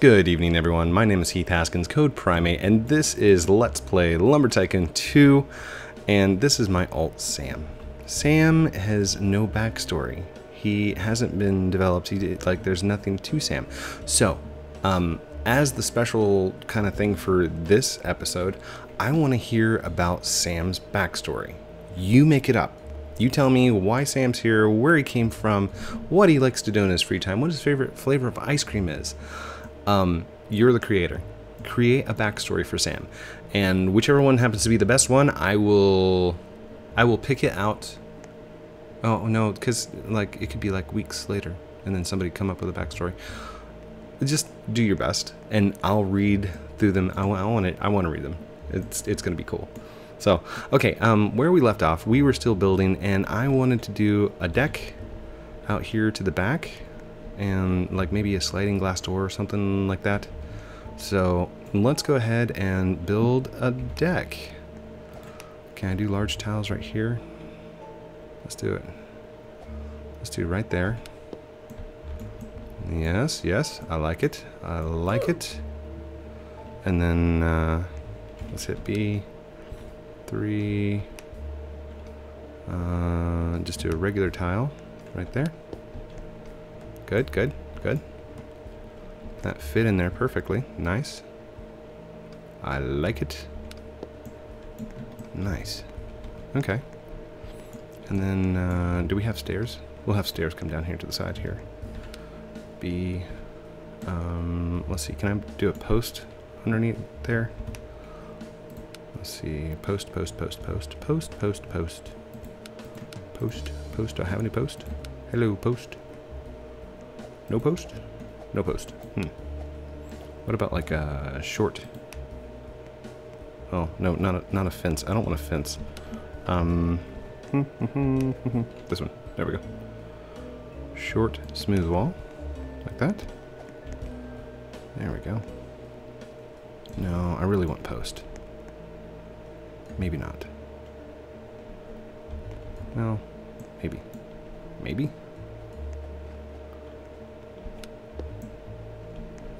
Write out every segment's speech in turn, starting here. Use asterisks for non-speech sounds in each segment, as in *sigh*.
Good evening, everyone. My name is Heath Haskins, CodePrime8, and this is Let's Play Lumber Tycoon 2, and this is my alt Sam. Sam has no backstory. He hasn't been developed. He did, like there's nothing to Sam. So, um, as the special kind of thing for this episode, I want to hear about Sam's backstory. You make it up. You tell me why Sam's here, where he came from, what he likes to do in his free time, what his favorite flavor of ice cream is. Um, you're the creator. Create a backstory for Sam, and whichever one happens to be the best one, I will, I will pick it out. Oh no, because like it could be like weeks later, and then somebody come up with a backstory. Just do your best, and I'll read through them. I, I want it. I want to read them. It's it's gonna be cool. So, okay, um, where we left off, we were still building, and I wanted to do a deck out here to the back, and like maybe a sliding glass door or something like that. So, let's go ahead and build a deck. Can I do large tiles right here? Let's do it. Let's do right there. Yes, yes, I like it. I like it. And then, uh, let's hit B three. Uh, just do a regular tile right there. Good, good, good. That fit in there perfectly. Nice. I like it. Nice. Okay. And then, uh, do we have stairs? We'll have stairs come down here to the side here. B. Um, let's see, can I do a post underneath there? Let's see. Post, post, post, post, post, post, post. Post, post. Do I have any post? Hello, post. No post? No post. Hmm. What about like a short? Oh, no, not a, not a fence. I don't want a fence. Um, *laughs* this one. There we go. Short, smooth wall. Like that. There we go. No, I really want post. Maybe not. No. Maybe. Maybe?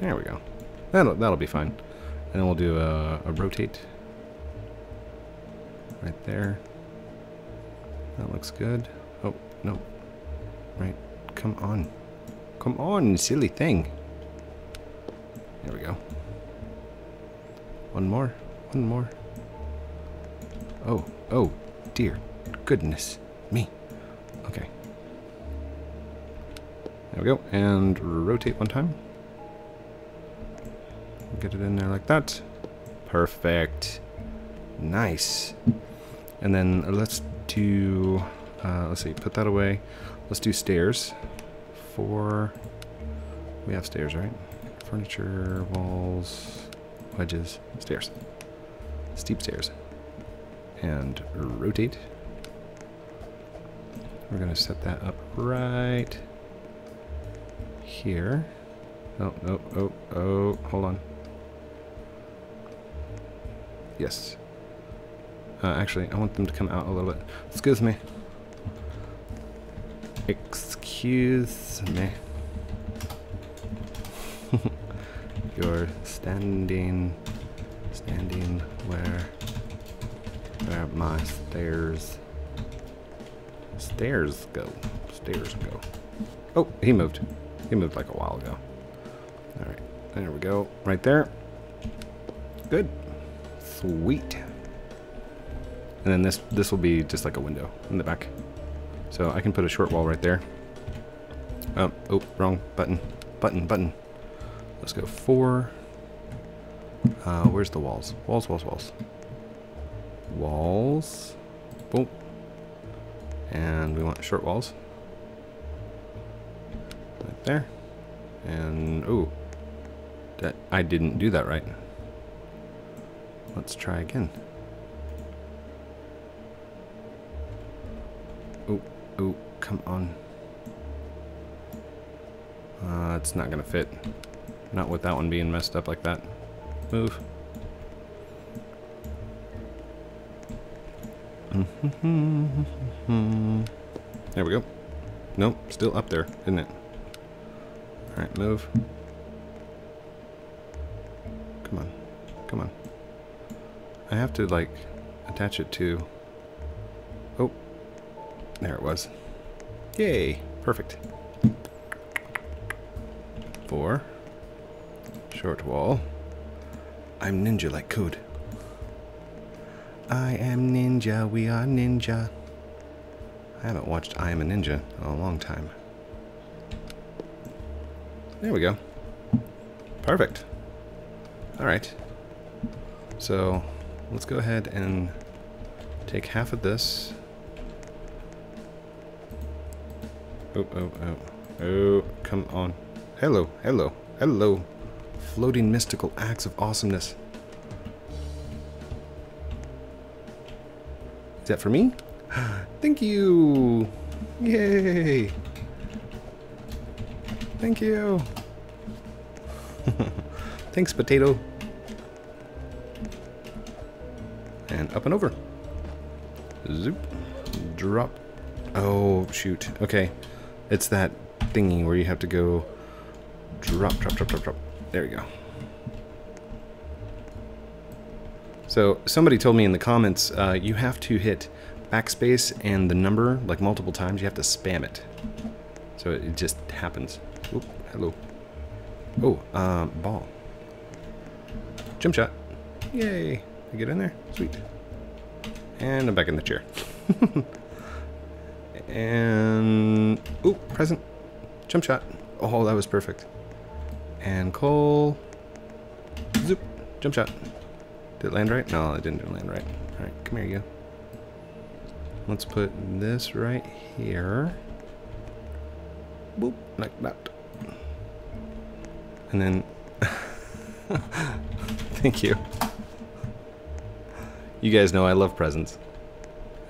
There we go. That'll, that'll be fine. And then we'll do a, a rotate. Right there. That looks good. Oh, no. Right. Come on. Come on, silly thing. There we go. One more. One more. Oh, oh, dear goodness me. Okay. There we go. And rotate one time. Get it in there like that. Perfect. Nice. And then let's do, uh, let's see, put that away. Let's do stairs. Four. We have stairs, right? Furniture, walls, wedges, stairs. Steep stairs and rotate. We're going to set that up right here. Oh, oh, oh, oh, hold on. Yes. Uh, actually, I want them to come out a little bit. Excuse me. Excuse me. *laughs* You're standing, standing where where my stairs stairs go. Stairs go. Oh, he moved. He moved like a while ago. Alright, there we go. Right there. Good. Sweet. And then this this will be just like a window in the back. So I can put a short wall right there. Oh, oh, wrong button. Button, button. Let's go four. Uh, where's the walls? Walls, walls, walls walls. Boom. And we want short walls. Right there. And, ooh. That, I didn't do that right. Let's try again. Oh, oh, come on. Uh, it's not gonna fit. Not with that one being messed up like that. Move. *laughs* there we go. Nope, still up there, isn't it? Alright, move. Come on. Come on. I have to, like, attach it to... Oh. There it was. Yay. Perfect. Four. Short wall. I'm ninja like code. I am ninja, we are ninja. I haven't watched I Am a Ninja in a long time. There we go. Perfect. Alright. So, let's go ahead and take half of this. Oh, oh, oh. Oh, come on. Hello, hello, hello. Floating mystical acts of awesomeness. Is that for me? *gasps* Thank you! Yay! Thank you! *laughs* Thanks, potato. And up and over. Zoop. Drop. Oh, shoot. Okay. It's that thingy where you have to go drop, drop, drop, drop, drop. There we go. So somebody told me in the comments, uh, you have to hit backspace and the number like multiple times. You have to spam it. So it just happens. Oop, hello. Oh, um, ball. Jump shot. Yay. I get in there? Sweet. And I'm back in the chair. *laughs* and... Ooh, present. Jump shot. Oh, that was perfect. And Cole. Zoop. Jump shot. Did it land right? No, it didn't land right. Alright, come here you go. Let's put this right here. Boop, like that. And then... *laughs* Thank you. You guys know I love presents.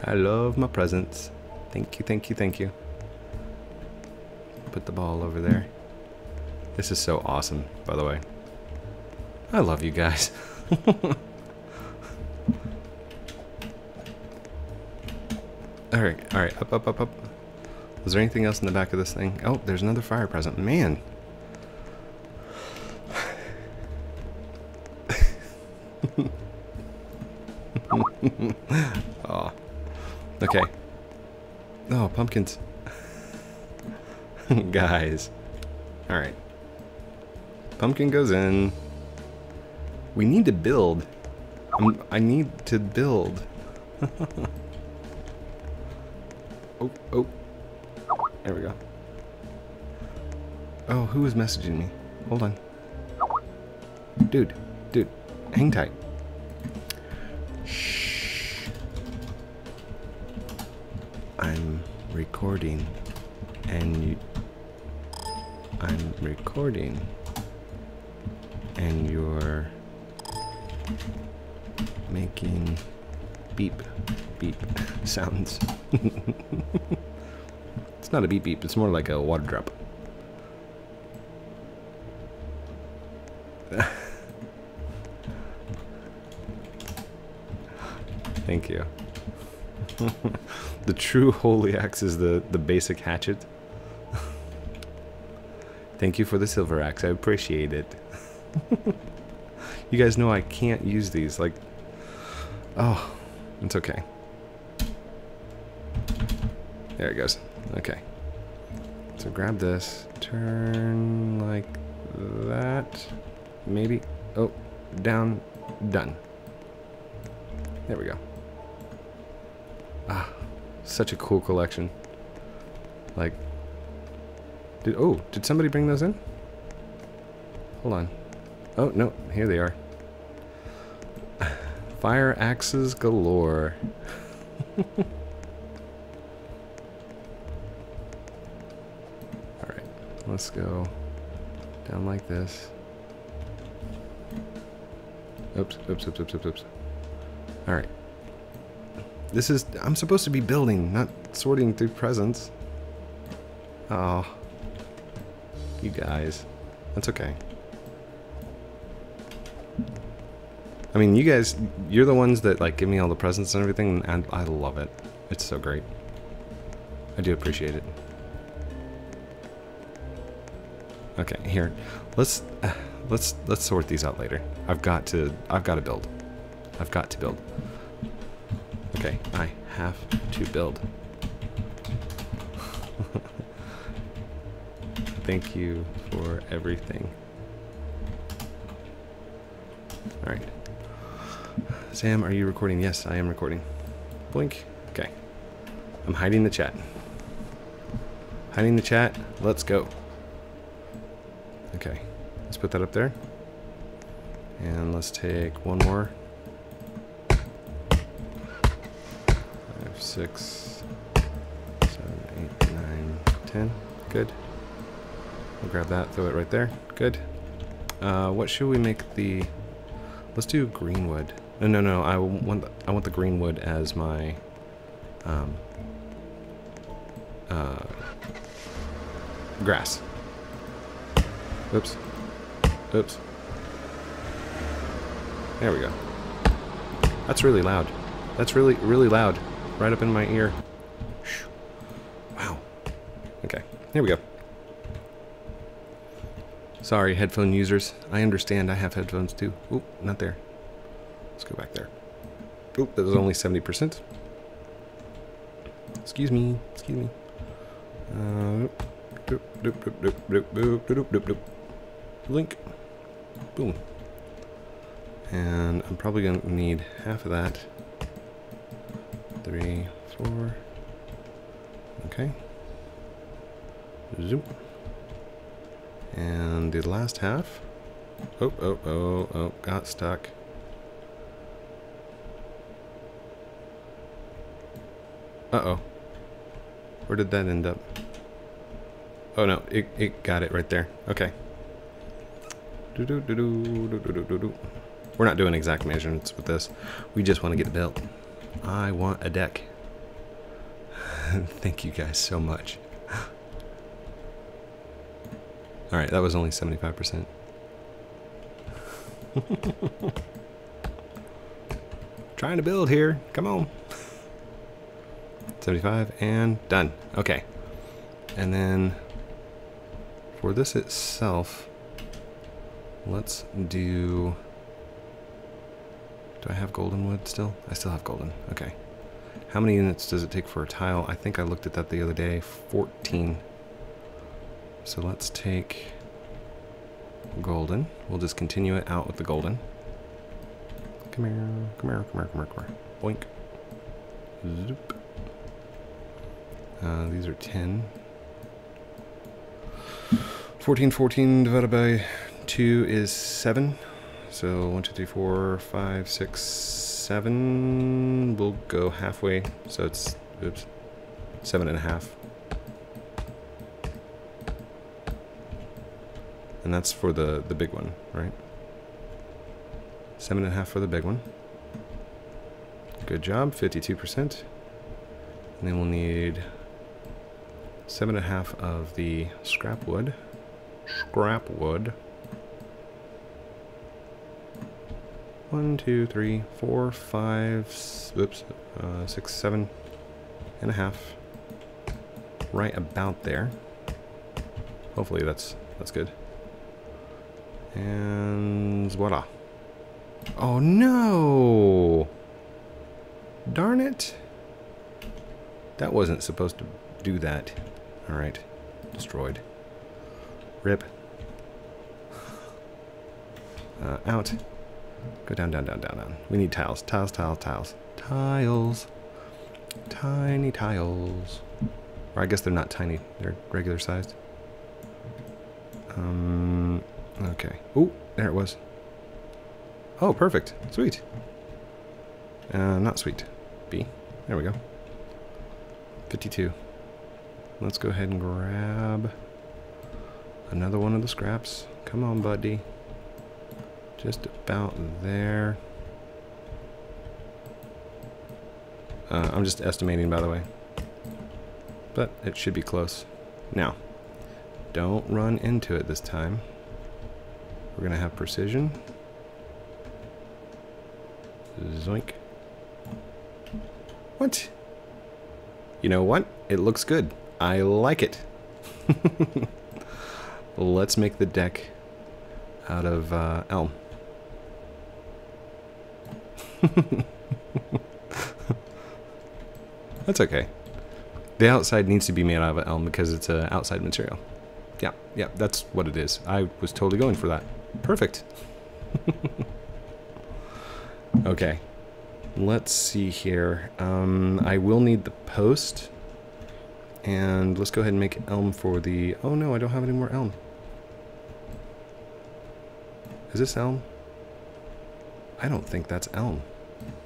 I love my presents. Thank you, thank you, thank you. Put the ball over there. This is so awesome, by the way. I love you guys. *laughs* Alright, alright, up, up, up, up. Was there anything else in the back of this thing? Oh, there's another fire present. Man. Pumpkins. *laughs* Guys. Alright. Pumpkin goes in. We need to build. I'm, I need to build. *laughs* Oh, oh. There we go. Oh, who is messaging me? Hold on. Dude, dude, hang tight. Recording and you I'm recording and you're making beep beep *laughs* sounds. *laughs* it's not a beep beep, it's more like a water drop. *laughs* Thank you. The true holy axe is the, the basic hatchet. Thank you for the silver axe, I appreciate it. *laughs* you guys know I can't use these, like... Oh, it's okay. There it goes. Okay. So grab this, turn like that, maybe. Oh, down, done. There we go. Ah, such a cool collection. Like, did, oh, did somebody bring those in? Hold on. Oh, no, here they are. *laughs* Fire axes galore. *laughs* All right, let's go down like this. Oops, oops, oops, oops, oops, oops. Alright. This is... I'm supposed to be building, not sorting through presents. Oh. You guys. That's okay. I mean, you guys, you're the ones that, like, give me all the presents and everything, and I love it. It's so great. I do appreciate it. Okay, here. Let's uh, let's let's sort these out later. I've got to I've got to build. I've got to build. Okay, I have to build. *laughs* Thank you for everything. Alright. Sam, are you recording? Yes, I am recording. Blink. Okay. I'm hiding the chat. Hiding the chat. Let's go. Okay. Let's put that up there. And let's take one more. Six, seven, eight, nine, ten. Good. We'll grab that, throw it right there. Good. Uh, what should we make the... Let's do greenwood. No, no, no. I want the, I want the greenwood as my um, uh, grass. Oops. Oops. There we go. That's really loud. That's really, really loud. Right up in my ear. Wow. Okay. Here we go. Sorry, headphone users. I understand I have headphones too. Oop, not there. Let's go back there. Oop, that was only 70%. Excuse me, excuse me. Uh. Link. Boom. And I'm probably going to need half of that. Three, four. Okay. Zoom. And the last half. Oh, oh, oh, oh, got stuck. Uh-oh. Where did that end up? Oh no, it, it got it right there. Okay. Do -do -do -do, do -do -do -do. We're not doing exact measurements with this. We just want to get built. I want a deck. *laughs* Thank you guys so much. *laughs* Alright, that was only 75%. *laughs* Trying to build here. Come on. 75 and done. Okay. And then for this itself, let's do... Do I have golden wood still? I still have golden. Okay. How many units does it take for a tile? I think I looked at that the other day. 14. So let's take golden. We'll just continue it out with the golden. Come here, come here, come here, come here, come here. Boink. Zoop. Uh, these are 10. 14, 14 divided by 2 is 7. So 1, 2, 3, 4, 5, 6, 7. We'll go halfway. So it's, oops, 7 and a half. And that's for the, the big one, right? Seven and a half for the big one. Good job, 52%. And then we'll need seven and a half of the scrap wood. Scrap wood. One, two, three, four, five, oops, uh, six, seven and a half. Right about there. Hopefully that's that's good. And voila. Oh no! Darn it! That wasn't supposed to do that. Alright. Destroyed. Rip. Uh, out. Go down, down, down, down, down. We need tiles. Tiles, tiles, tiles. Tiles. Tiny tiles. Or I guess they're not tiny. They're regular sized. Um, Okay. Oh, there it was. Oh, perfect. Sweet. Uh, not sweet. B. There we go. 52. Let's go ahead and grab another one of the scraps. Come on, buddy. Just about there. Uh, I'm just estimating, by the way. But it should be close. Now, don't run into it this time. We're going to have precision. Zoink. What? You know what? It looks good. I like it. *laughs* Let's make the deck out of uh, elm. *laughs* That's okay. The outside needs to be made out of elm because it's an outside material. Yeah, yeah, that's what it is. I was totally going for that. Perfect. *laughs* okay. Let's see here. Um, I will need the post. And let's go ahead and make elm for the... Oh no, I don't have any more elm. Is this elm? I don't think that's elm.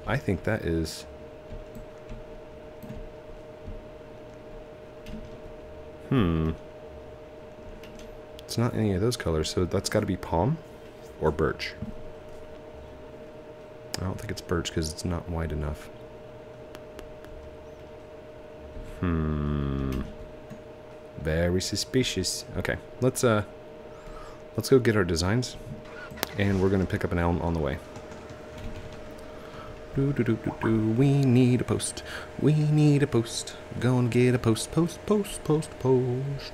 I think that is... Hmm. It's not any of those colors, so that's got to be palm or birch. I don't think it's birch because it's not wide enough. Hmm. Very suspicious. Okay, let's uh, let's go get our designs, and we're gonna pick up an elm on the way. Do, do, do, do, do. We need a post. We need a post. Go and get a post. Post, post, post, post.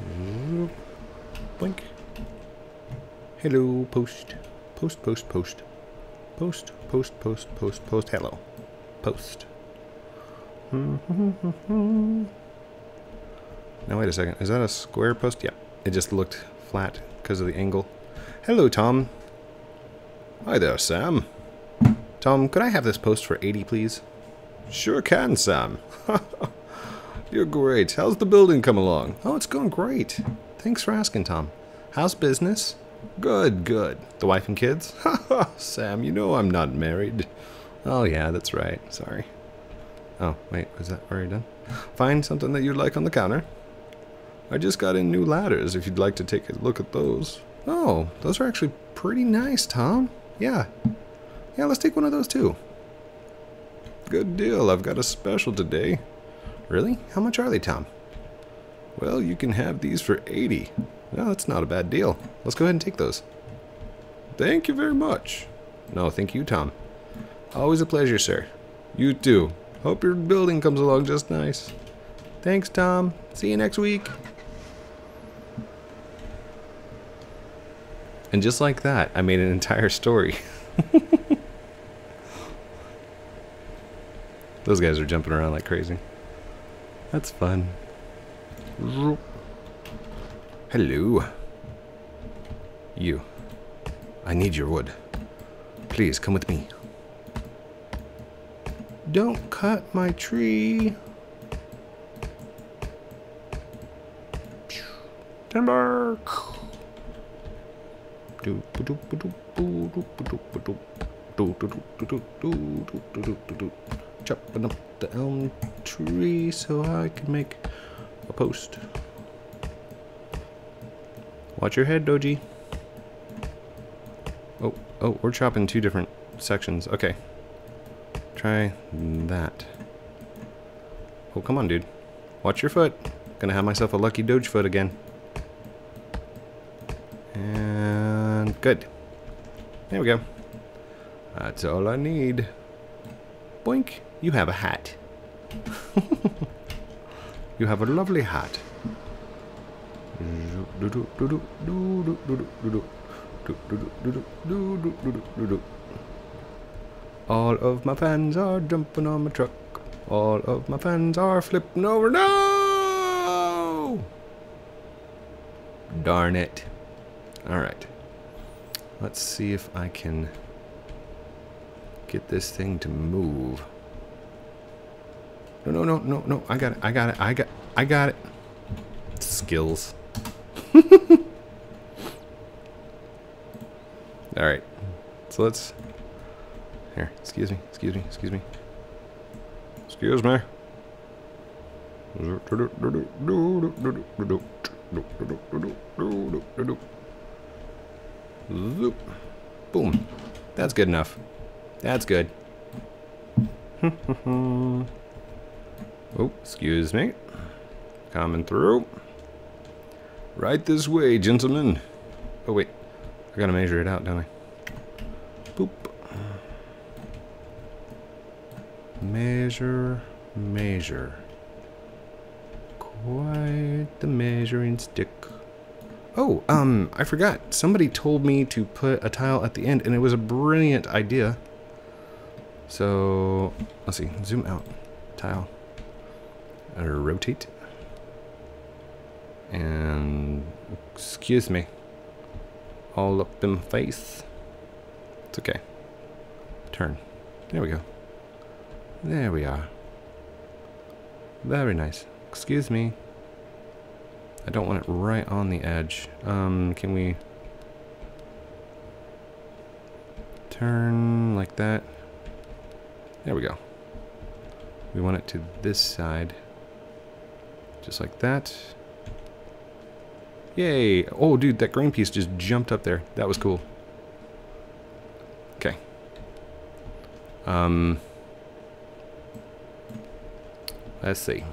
Mm, Blink. Hello, post. Post, post, post. Post, post, post, post, post. Hello. Post. *laughs* now wait a second. Is that a square post? Yeah. It just looked flat because of the angle. Hello, Tom. Hi there, Sam. Tom, could I have this post for 80, please? Sure can, Sam. *laughs* You're great. How's the building come along? Oh, it's going great. Thanks for asking, Tom. How's business? Good, good. The wife and kids? Ha *laughs* ha, Sam, you know I'm not married. Oh, yeah, that's right. Sorry. Oh, wait, was that already done? Find something that you'd like on the counter. I just got in new ladders if you'd like to take a look at those. Oh, those are actually pretty nice, Tom. Yeah. Yeah, let's take one of those too. Good deal. I've got a special today. Really? How much are they, Tom? Well, you can have these for 80. Well, that's not a bad deal. Let's go ahead and take those. Thank you very much. No, thank you, Tom. Always a pleasure, sir. You too. Hope your building comes along just nice. Thanks, Tom. See you next week. And just like that, I made an entire story. *laughs* Those guys are jumping around like crazy. That's fun. Hello. You. I need your wood. Please, come with me. Don't cut my tree. Timber. Chopping up the elm tree so I can make a post. Watch your head, Doji. Oh, oh, we're chopping two different sections. Okay. Try that. Oh, come on, dude. Watch your foot. Gonna have myself a lucky Doge foot again. Good. There we go. That's all I need. Boink. You have a hat. *laughs* you have a lovely hat. All of my fans are jumping on my truck. All of my fans are flipping over. No! Darn it. Alright. Let's see if I can get this thing to move. No, no, no, no, no. I got it. I got it. I got I got it. Skills. *laughs* All right. So let's Here, excuse me. Excuse me. Excuse me. Excuse me. *laughs* Zoop. Boom. That's good enough. That's good. *laughs* oh, excuse me. Coming through. Right this way, gentlemen. Oh, wait. I gotta measure it out, don't I? Boop. Measure, measure. Quite the measuring stick. Oh, um, I forgot. Somebody told me to put a tile at the end, and it was a brilliant idea. So, let's see. Zoom out. Tile. Uh, rotate. And, excuse me. All up in face. It's okay. Turn. There we go. There we are. Very nice. Excuse me. I don't want it right on the edge. Um, can we turn like that? There we go. We want it to this side. Just like that. Yay! Oh, dude, that green piece just jumped up there. That was cool. Okay. Um, let's see.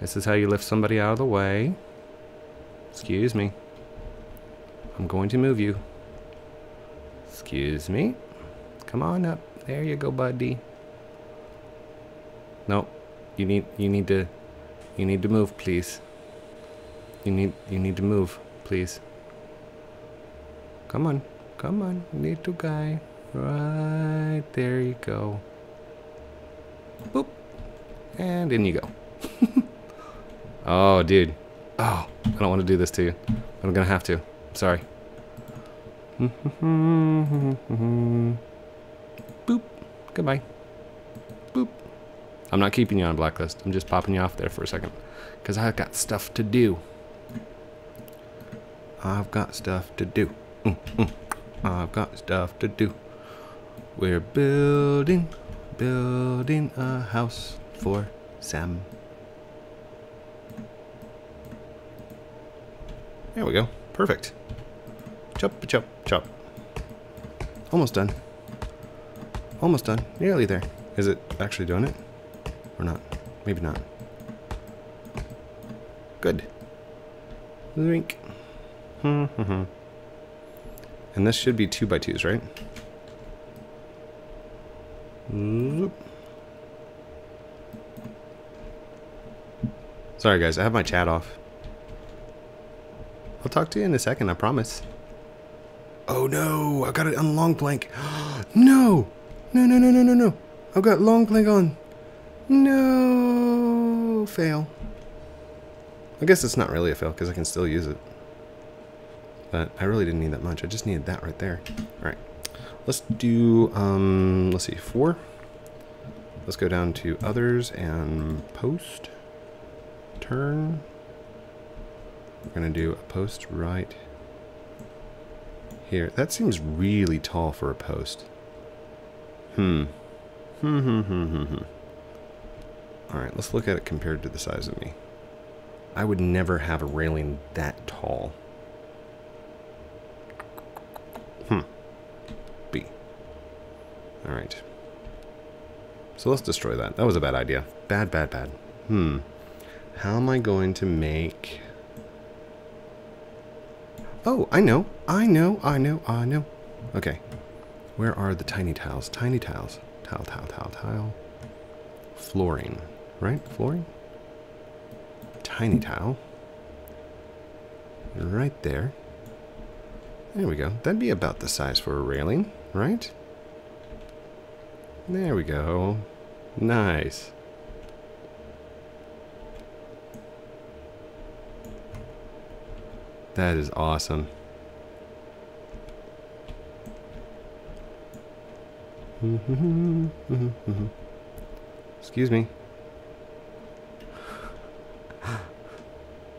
This is how you lift somebody out of the way. Excuse me. I'm going to move you. Excuse me. Come on up. There you go, buddy. Nope. You need you need to you need to move, please. You need you need to move, please. Come on. Come on, little guy. Right there you go. Boop. And in you go. *laughs* oh, dude. Oh, I don't want to do this to you. But I'm gonna have to. Sorry. *laughs* Boop. Goodbye. Boop. I'm not keeping you on blacklist. I'm just popping you off there for a second. Because I've got stuff to do. I've got stuff to do. Mm, mm. I've got stuff to do. We're building, building a house for Sam. There we go. Perfect. Chop, chop, chop. Almost done. Almost done. Nearly there. Is it actually doing it? Or not? Maybe not. Good. Link. Hmm, hmm, hmm. and this should be two by twos, right? Sorry guys, I have my chat off. I'll talk to you in a second, I promise. Oh no, I got it on long plank. *gasps* no! No, no, no, no, no, no. I've got long plank on. No! Fail. I guess it's not really a fail because I can still use it. But I really didn't need that much. I just needed that right there. Alright. Let's do, um, let's see, four. Let's go down to others and post. Turn. We're going to do a post right here. That seems really tall for a post. Hmm. Hmm, hmm, hmm, hmm, hmm. Alright, let's look at it compared to the size of me. I would never have a railing that tall. Hmm. B. Alright. So let's destroy that. That was a bad idea. Bad, bad, bad. Hmm. How am I going to make... Oh, I know. I know, I know, I know. Okay. Where are the tiny tiles? Tiny tiles. Tile, tile, tile, tile. Flooring. Right? Flooring? Tiny tile. Right there. There we go. That'd be about the size for a railing, right? There we go. Nice. That is awesome. Excuse me.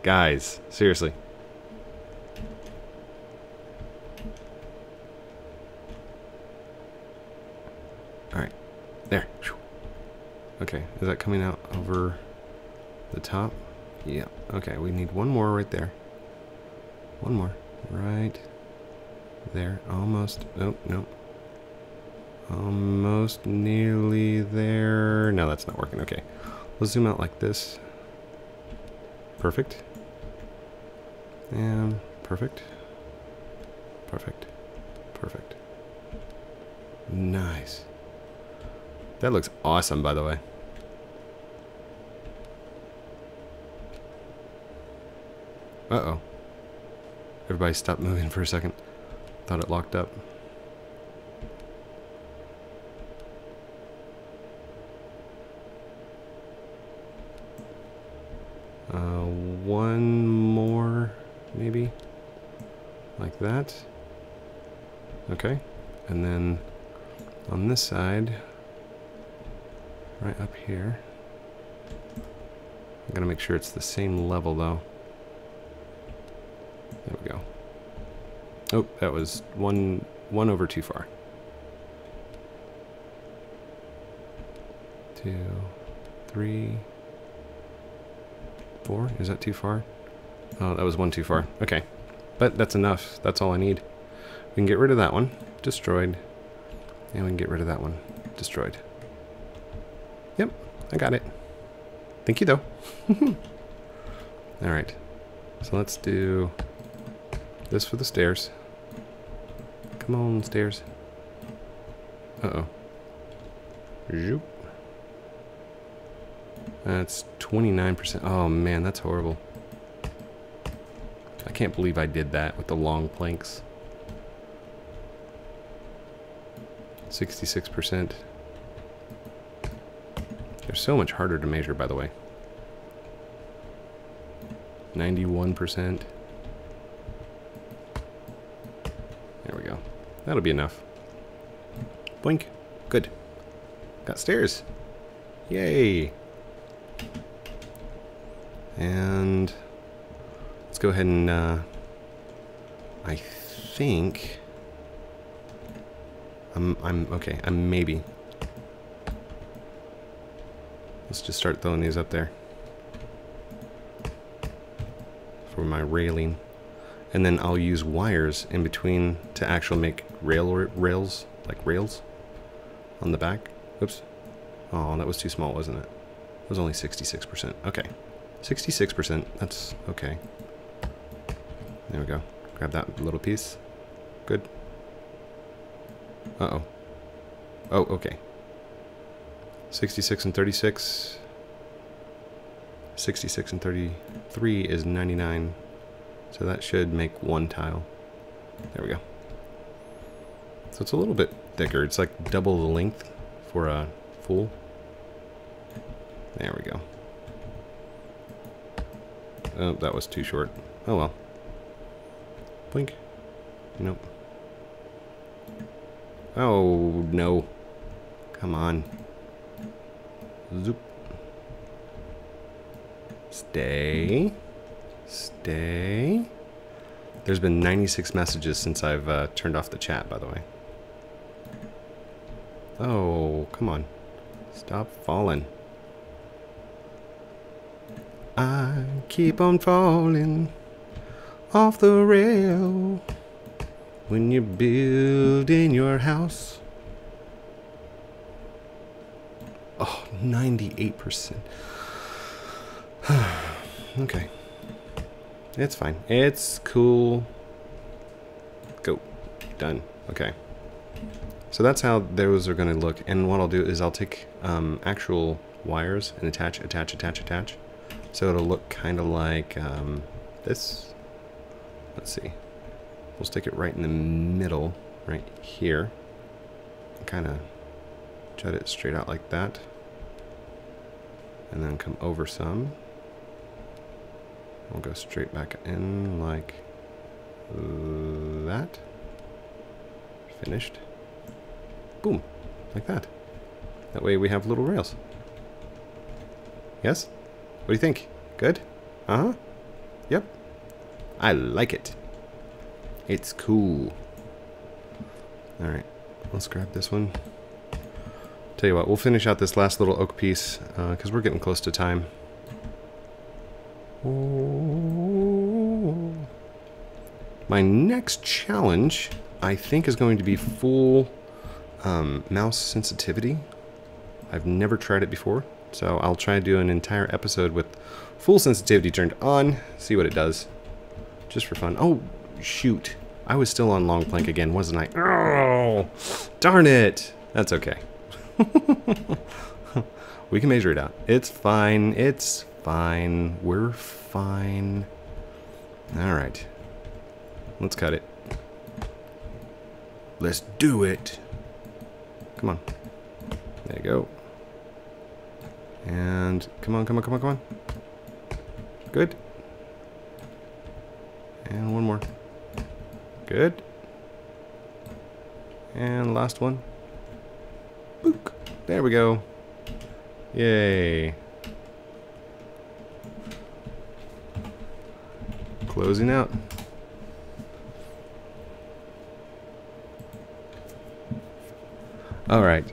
Guys, seriously. Alright. There. Okay, is that coming out over the top? Yeah. Okay, we need one more right there. One more. Right there. Almost. Nope, nope. Almost nearly there. No, that's not working. Okay. Let's zoom out like this. Perfect. And perfect. Perfect. Perfect. Nice. That looks awesome, by the way. Uh-oh. Everybody stop moving for a second. Thought it locked up. Uh, one more, maybe? Like that. Okay. And then on this side, right up here, I'm gonna make sure it's the same level though. There we go. Oh, that was one one over too far. Two, three, four. Is that too far? Oh, that was one too far. Okay. But that's enough. That's all I need. We can get rid of that one. Destroyed. And we can get rid of that one. Destroyed. Yep, I got it. Thank you, though. *laughs* Alright. So let's do this for the stairs. Come on, stairs. Uh-oh. Zoop. That's 29%. Oh, man, that's horrible. I can't believe I did that with the long planks. 66%. They're so much harder to measure, by the way. 91%. There we go. That'll be enough. Blink. Good. Got stairs. Yay. And let's go ahead and, uh, I think, I'm, I'm, okay, I'm maybe. Let's just start throwing these up there. For my railing. And then I'll use wires in between to actually make rail rails, like rails, on the back. Oops. Oh, that was too small, wasn't it? It was only 66%. Okay. 66%, that's okay. There we go. Grab that little piece. Good. Uh-oh. Oh, okay. 66 and 36. 66 and 33 is 99. So that should make one tile. There we go. So it's a little bit thicker. It's like double the length for a full. There we go. Oh, that was too short. Oh well. Blink. Nope. Oh, no. Come on. Zoop. Stay. Stay. There's been 96 messages since I've uh, turned off the chat, by the way. Oh, come on. Stop falling. I keep on falling off the rail when you're building your house. Oh, 98%. *sighs* okay. It's fine. It's cool. Go. Done. Okay. So that's how those are going to look. And what I'll do is I'll take um, actual wires and attach, attach, attach, attach. So it'll look kind of like um, this. Let's see. We'll stick it right in the middle, right here. Kind of jut it straight out like that. And then come over some. We'll go straight back in like that. Finished. Boom. Like that. That way we have little rails. Yes? What do you think? Good? Uh-huh. Yep. I like it. It's cool. Alright. Let's grab this one. Tell you what, we'll finish out this last little oak piece, because uh, we're getting close to time. My next challenge, I think, is going to be full um, mouse sensitivity. I've never tried it before. So I'll try to do an entire episode with full sensitivity turned on, see what it does. Just for fun. Oh, shoot. I was still on long plank again, wasn't I? Oh, darn it. That's okay. *laughs* we can measure it out. It's fine. It's fine. We're fine. All right. Let's cut it. Let's do it. Come on. There you go. And come on, come on, come on, come on. Good. And one more. Good. And last one. Book. There we go. Yay. Closing out. All right.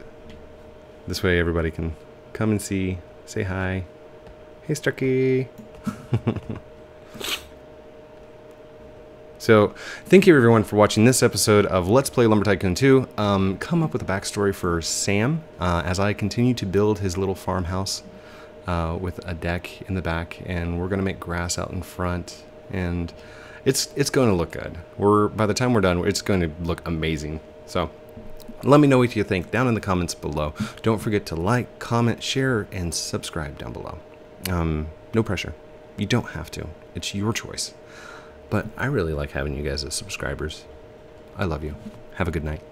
This way everybody can come and see, say hi. Hey, Starkey. *laughs* so, thank you everyone for watching this episode of Let's Play Lumber Tycoon 2. Um, come up with a backstory for Sam uh, as I continue to build his little farmhouse uh, with a deck in the back, and we're gonna make grass out in front, and it's it's going to look good. We're by the time we're done, it's going to look amazing. So. Let me know what you think down in the comments below. Don't forget to like, comment, share, and subscribe down below. Um, no pressure. You don't have to. It's your choice. But I really like having you guys as subscribers. I love you. Have a good night.